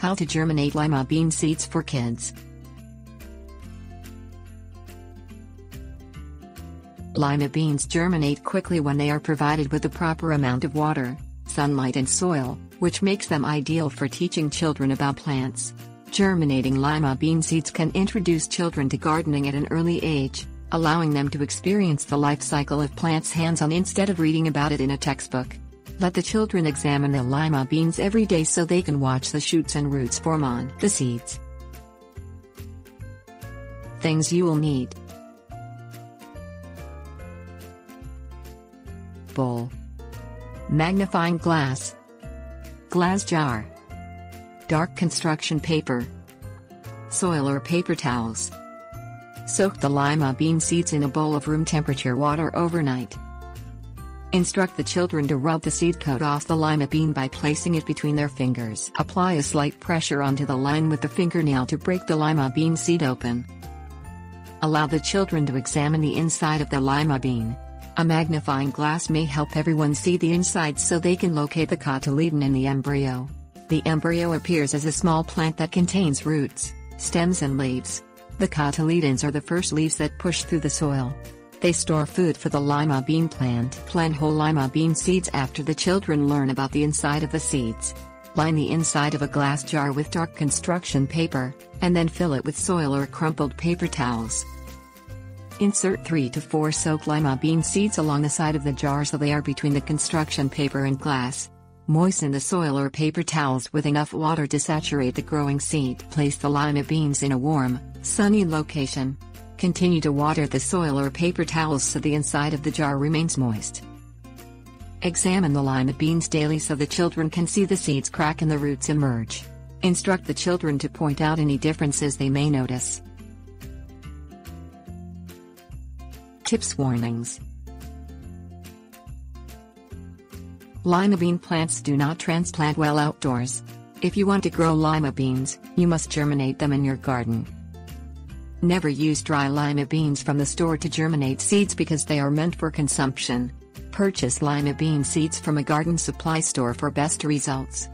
How to germinate lima bean seeds for kids. Lima beans germinate quickly when they are provided with the proper amount of water, sunlight and soil, which makes them ideal for teaching children about plants. Germinating lima bean seeds can introduce children to gardening at an early age, allowing them to experience the life cycle of plants hands-on instead of reading about it in a textbook. Let the children examine the lima beans every day so they can watch the shoots and roots form on the seeds. Things you will need. Bowl. Magnifying glass. Glass jar. Dark construction paper. Soil or paper towels. Soak the lima bean seeds in a bowl of room temperature water overnight. Instruct the children to rub the seed coat off the lima bean by placing it between their fingers. Apply a slight pressure onto the line with the fingernail to break the lima bean seed open. Allow the children to examine the inside of the lima bean. A magnifying glass may help everyone see the inside so they can locate the cotyledon in the embryo. The embryo appears as a small plant that contains roots, stems and leaves. The cotyledons are the first leaves that push through the soil. They store food for the lima bean plant. Plant whole lima bean seeds after the children learn about the inside of the seeds. Line the inside of a glass jar with dark construction paper, and then fill it with soil or crumpled paper towels. Insert 3 to 4 soaked lima bean seeds along the side of the jar so they are between the construction paper and glass. Moisten the soil or paper towels with enough water to saturate the growing seed. Place the lima beans in a warm, sunny location. Continue to water the soil or paper towels so the inside of the jar remains moist. Examine the lima beans daily so the children can see the seeds crack and the roots emerge. Instruct the children to point out any differences they may notice. Tips Warnings Lima bean plants do not transplant well outdoors. If you want to grow lima beans, you must germinate them in your garden. Never use dry lima beans from the store to germinate seeds because they are meant for consumption. Purchase lima bean seeds from a garden supply store for best results.